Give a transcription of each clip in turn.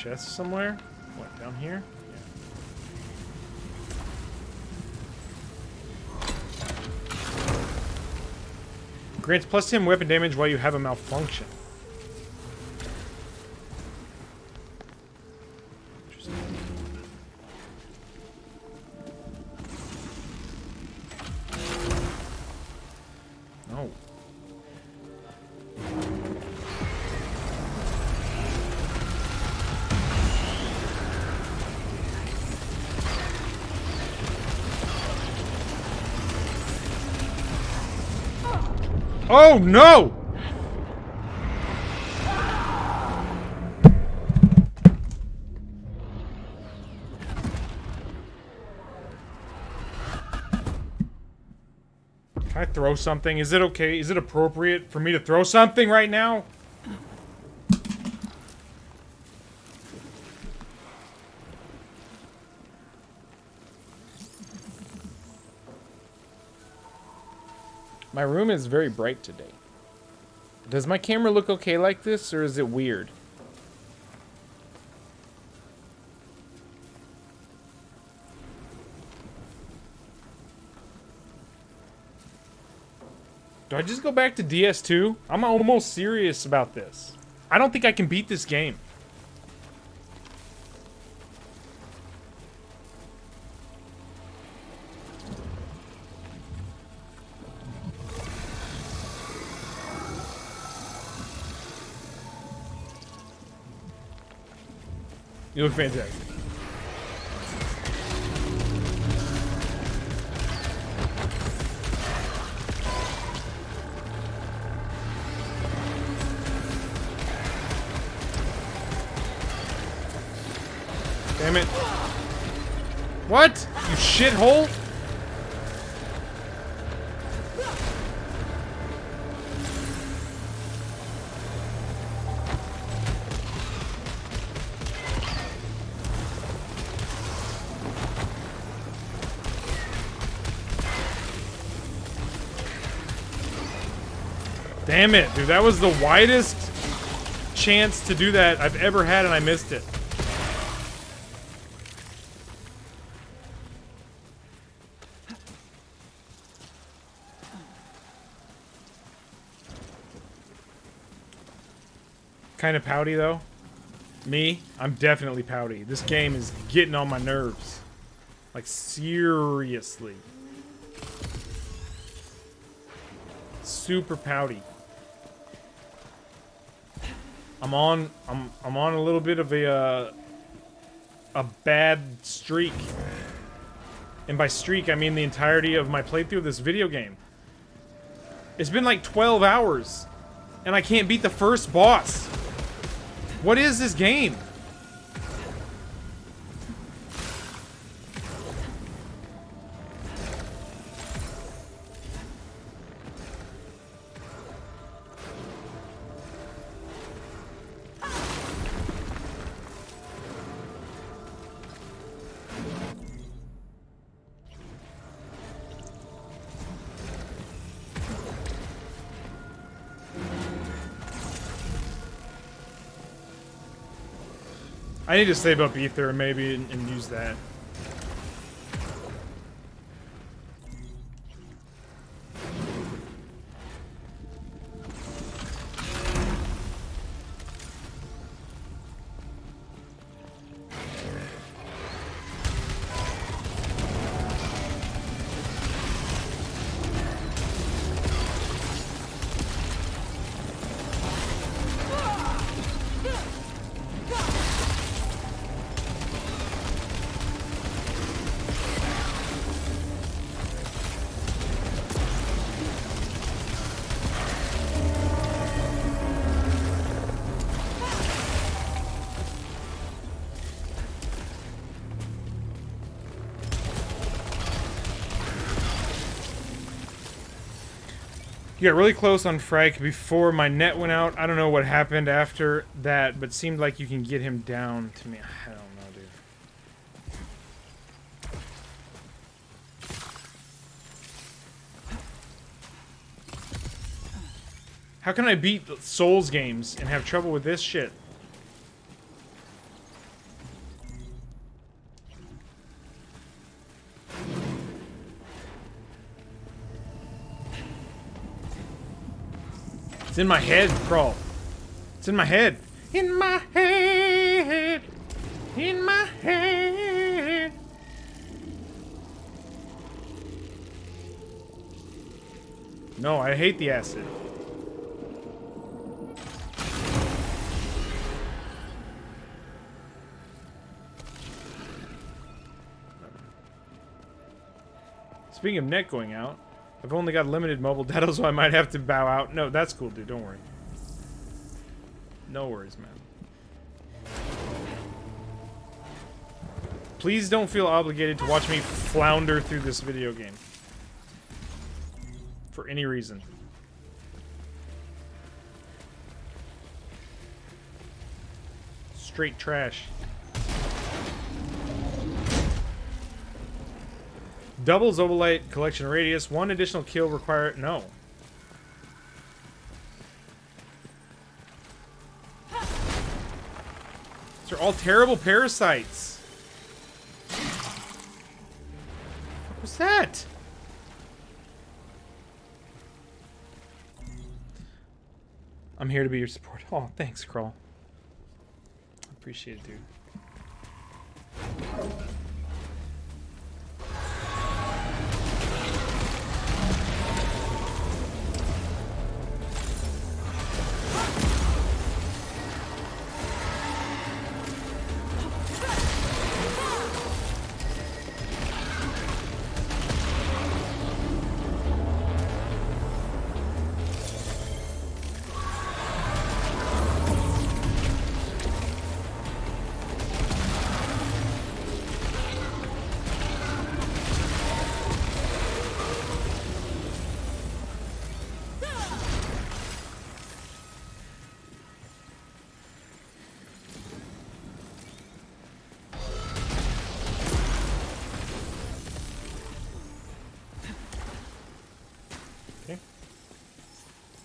chest somewhere? What, down here? Grants plus 10 weapon damage while you have a malfunction. Oh no! Can I throw something? Is it okay? Is it appropriate for me to throw something right now? My room is very bright today. Does my camera look okay like this, or is it weird? Do I just go back to DS2? I'm almost serious about this. I don't think I can beat this game. You look fantastic. Damn it. What? You shithole? Damn it, dude. That was the widest chance to do that I've ever had and I missed it. Kind of pouty though. Me, I'm definitely pouty. This game is getting on my nerves. Like seriously. Super pouty. I'm on I'm I'm on a little bit of a uh, a bad streak. And by streak I mean the entirety of my playthrough of this video game. It's been like 12 hours and I can't beat the first boss. What is this game? I need to save up ether maybe and, and use that. You got really close on Frank before my net went out. I don't know what happened after that, but seemed like you can get him down to me. I don't know, dude. How can I beat Souls games and have trouble with this shit? In my head, Crawl. It's in my head. In my head. In my head. No, I hate the acid. Speaking of net going out, I've only got limited mobile data, so I might have to bow out. No, that's cool, dude. Don't worry. No worries, man. Please don't feel obligated to watch me flounder through this video game. For any reason. Straight trash. Doubles Obolite collection radius. One additional kill required. No. These are all terrible parasites. What was that? I'm here to be your support. Oh, thanks, Crawl. Appreciate it, dude.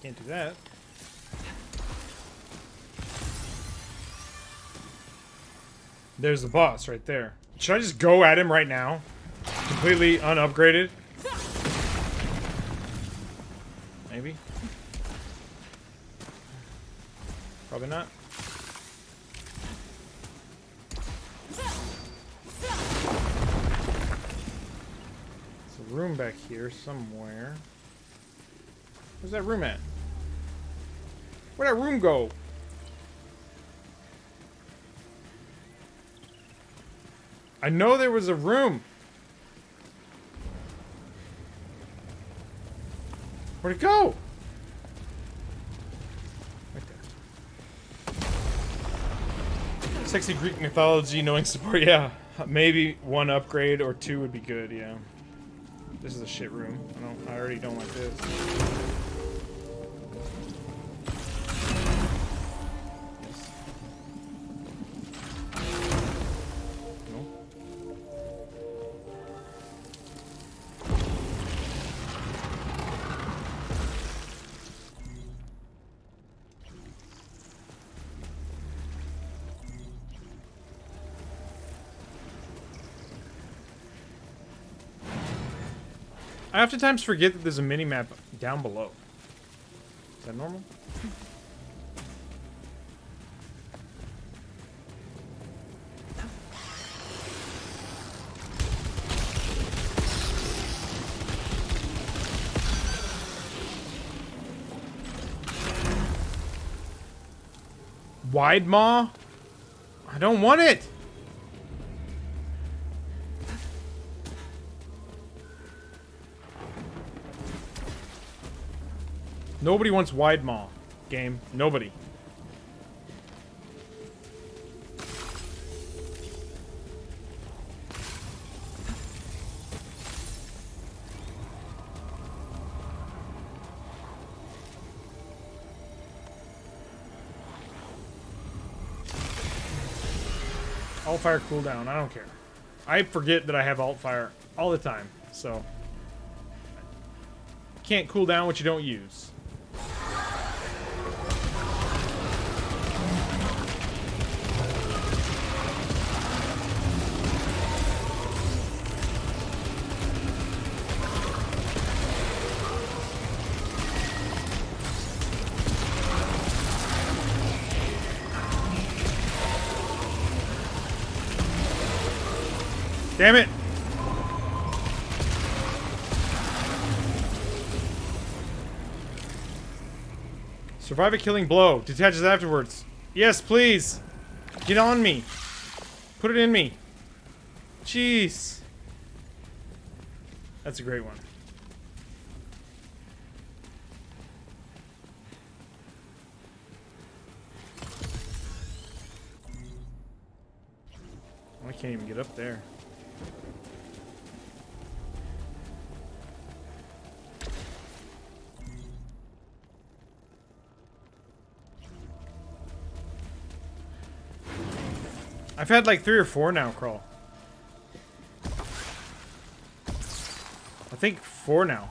Can't do that. There's the boss right there. Should I just go at him right now? Completely unupgraded? Maybe? Probably not. There's a room back here somewhere. Where's that room at? Where'd that room go? I know there was a room. Where'd it go? Right there. Sexy Greek mythology knowing support. Yeah, maybe one upgrade or two would be good. Yeah. This is a shit room. I don't. I already don't like this. I oftentimes forget that there's a mini-map down below. Is that normal? Wide maw? I don't want it! Nobody wants wide maw. Game. Nobody. Alt fire cooldown. I don't care. I forget that I have alt fire all the time, so can't cool down what you don't use. Survive a killing blow. Detaches afterwards. Yes, please. Get on me. Put it in me. Jeez. That's a great one. I can't even get up there. I've had like three or four now, Crawl. I think four now.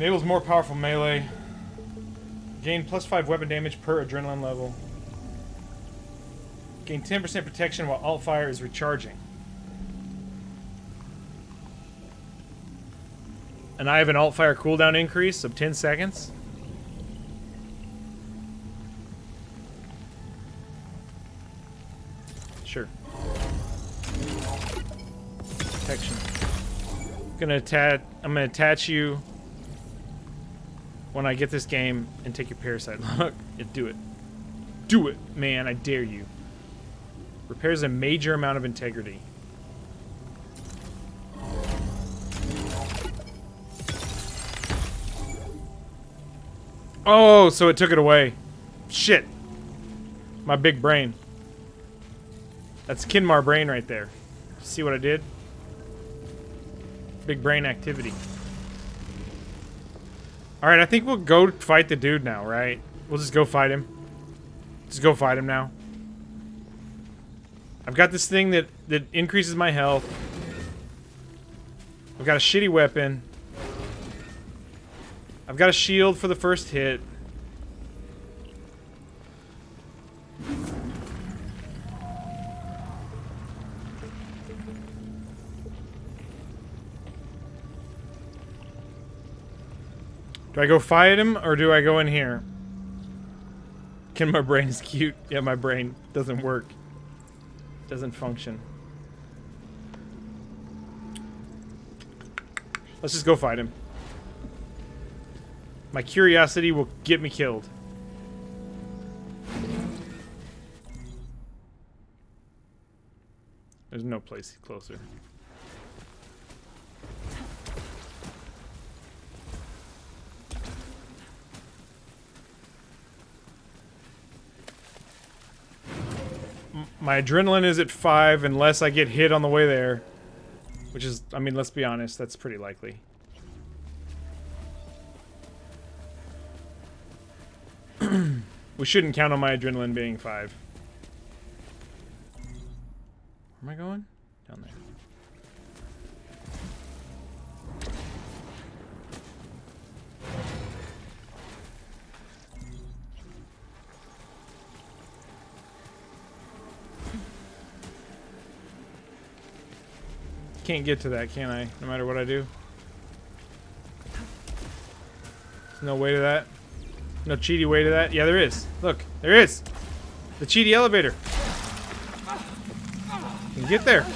Enables more powerful melee. Gain plus 5 weapon damage per adrenaline level. Gain 10% protection while alt fire is recharging. And I have an alt fire cooldown increase of 10 seconds. Sure. Protection. Gonna attach. I'm gonna attach you when I get this game and take your parasite look. Do it. Do it, man. I dare you. Repairs a major amount of integrity. Oh, so it took it away. Shit. My big brain. That's Kinmar brain right there. See what I did? Big brain activity. Alright, I think we'll go fight the dude now, right? We'll just go fight him. Just go fight him now. I've got this thing that, that increases my health. I've got a shitty weapon. I've got a shield for the first hit. Do I go fight him, or do I go in here? Can my brain is cute. Yeah, my brain doesn't work. Doesn't function. Let's just go fight him. My curiosity will get me killed. There's no place closer. My adrenaline is at 5 unless I get hit on the way there. Which is, I mean, let's be honest, that's pretty likely. we shouldn't count on my adrenaline being 5. Where am I going? Down there. Can't get to that, can I? No matter what I do? There's no way to that? No cheaty way to that? Yeah, there is. Look, there is. The cheaty elevator. Can get there.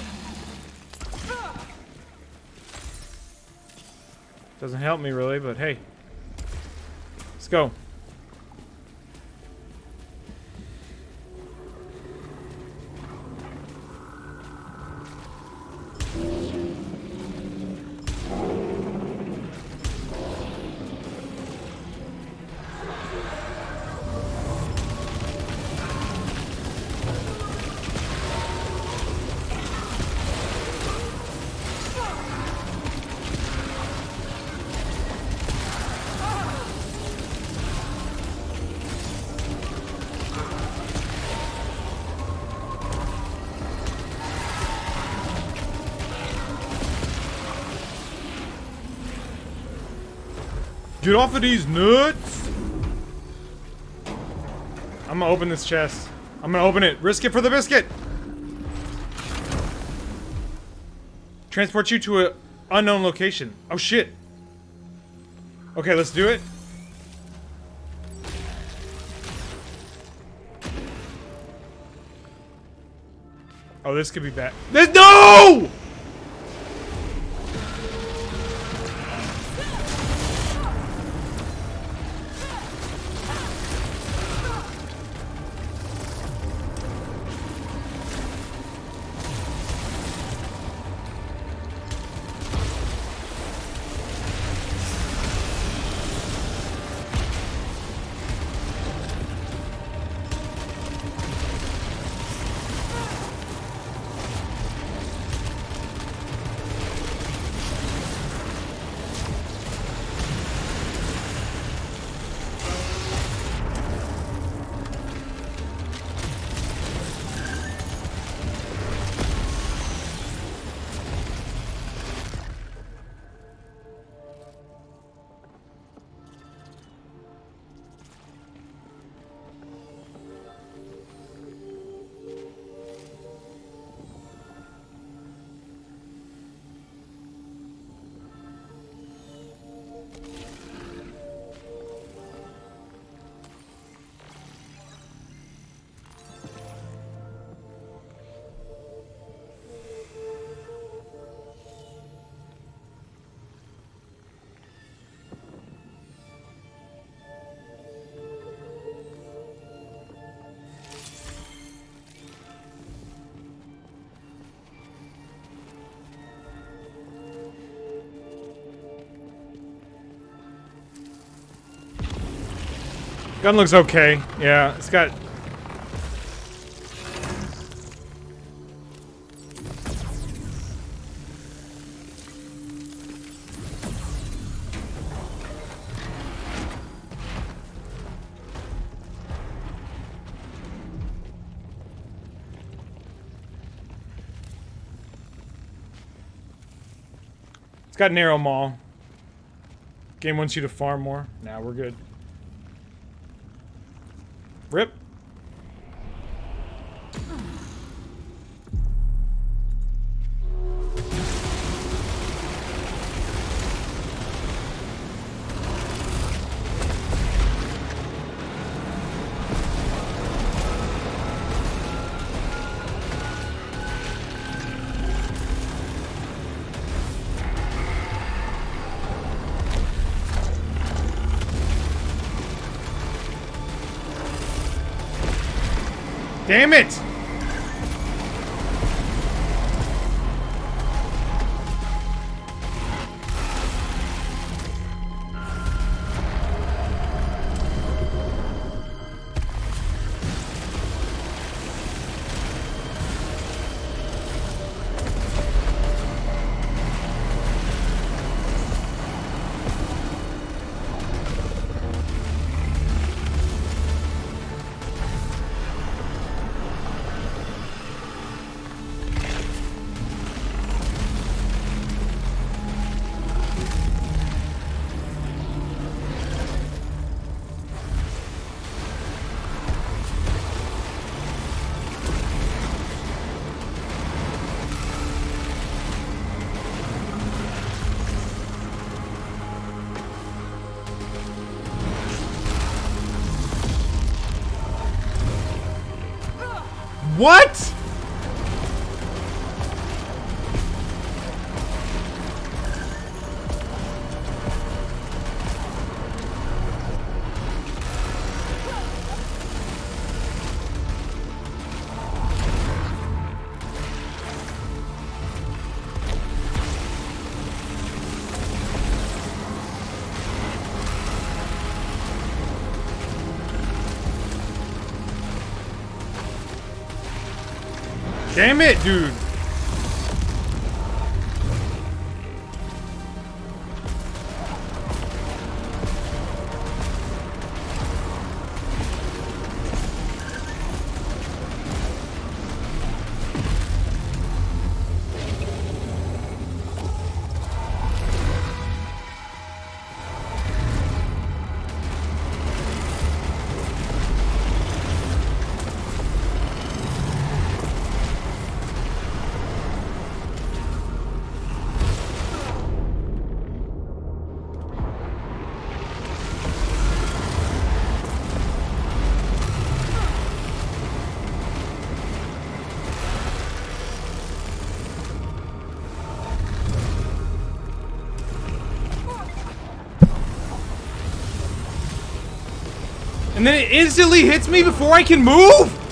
Doesn't help me really, but hey. Let's go. Get off of these nuts! I'm gonna open this chest. I'm gonna open it. Risk it for the biscuit! Transport you to an unknown location. Oh shit. Okay, let's do it. Oh, this could be bad. This no! Gun looks okay. Yeah, it's got... It's got narrow maul. Game wants you to farm more. Now nah, we're good. Damn it! What? Damn it, dude! And then it instantly hits me before I can move?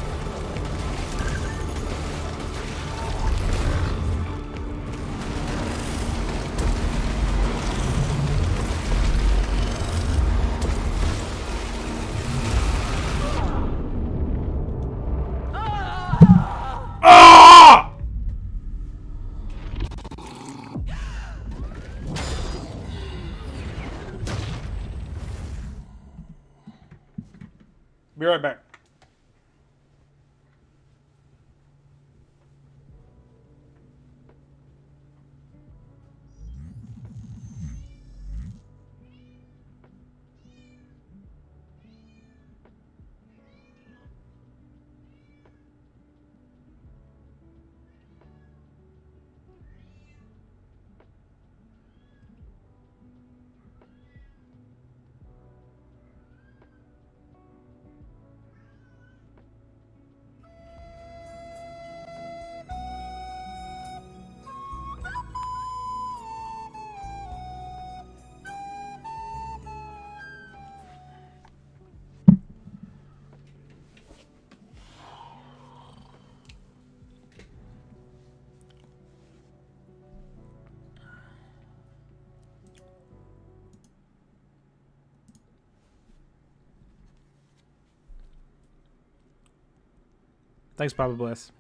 Thanks, Papa Bless.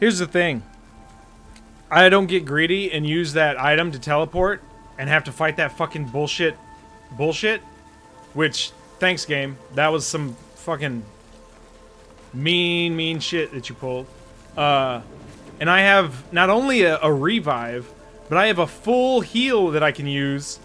Here's the thing. I don't get greedy and use that item to teleport and have to fight that fucking bullshit bullshit. Which, thanks game. That was some fucking mean, mean shit that you pulled. Uh, and I have not only a, a revive, but I have a full heal that I can use.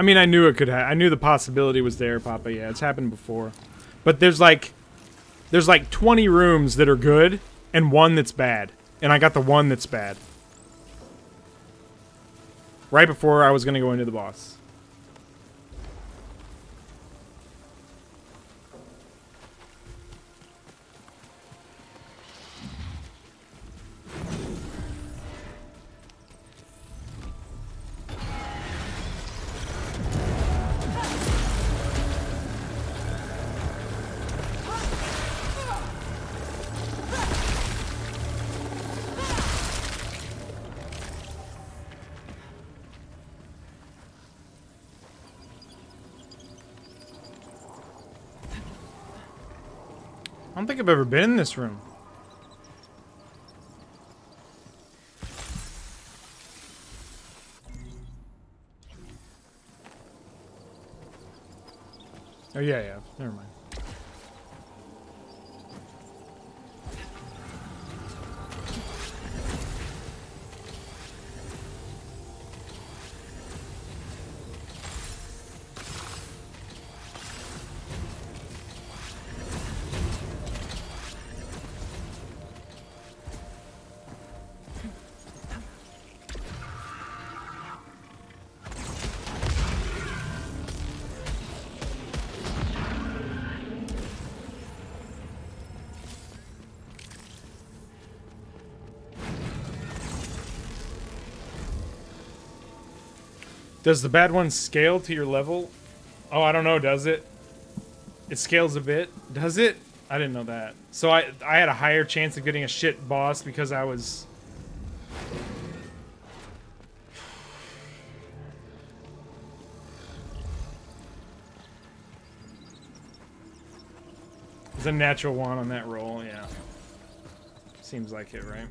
I mean, I knew it could I knew the possibility was there, Papa. Yeah, it's happened before. But there's like... There's like 20 rooms that are good, and one that's bad. And I got the one that's bad. Right before I was gonna go into the boss. Think I've ever been in this room. Oh yeah, yeah. Never mind. Does the bad one scale to your level? Oh, I don't know, does it? It scales a bit. Does it? I didn't know that. So I I had a higher chance of getting a shit boss because I was It's a natural one on that roll, yeah. Seems like it, right?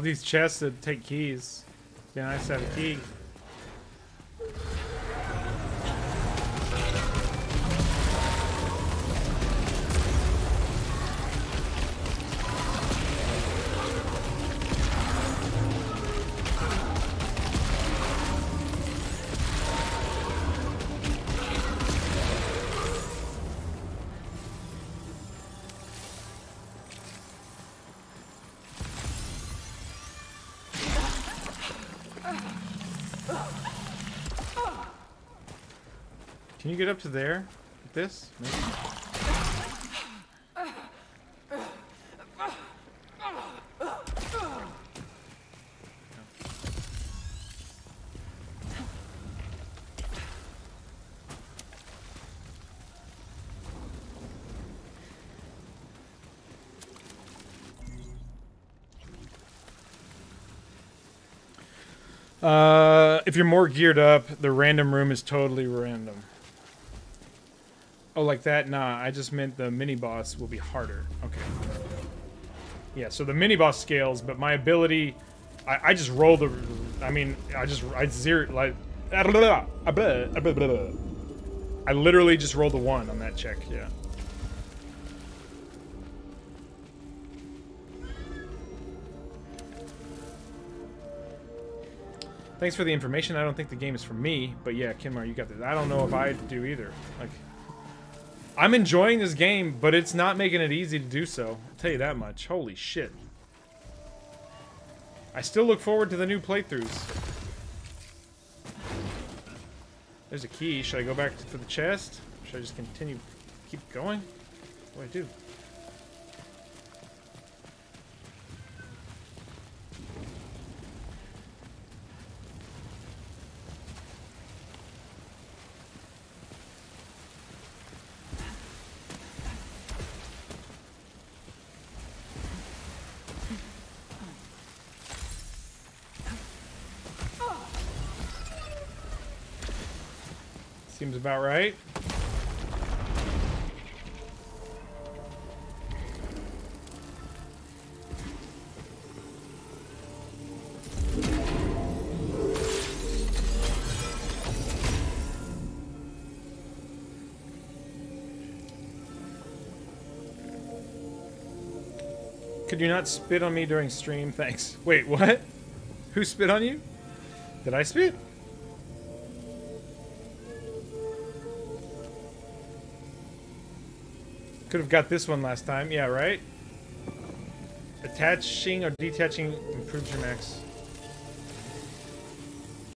All these chests that take keys. Be nice to have a key. Can you get up to there? Like this? Maybe? Uh, if you're more geared up, the random room is totally random. Oh, like that? Nah, I just meant the mini boss will be harder. Okay. Yeah, so the mini boss scales, but my ability, I, I just roll the. I mean, I just I zero like. I literally just rolled a one on that check. Yeah. Thanks for the information. I don't think the game is for me, but yeah, Kinmar, you got this. I don't know if I do either. Like. I'm enjoying this game, but it's not making it easy to do so. I'll tell you that much. Holy shit. I still look forward to the new playthroughs. There's a key. Should I go back for the chest? Should I just continue, keep going? What do I do? Seems about right. Could you not spit on me during stream? Thanks. Wait, what? Who spit on you? Did I spit? Could have got this one last time. Yeah, right? Attaching or detaching improves your max.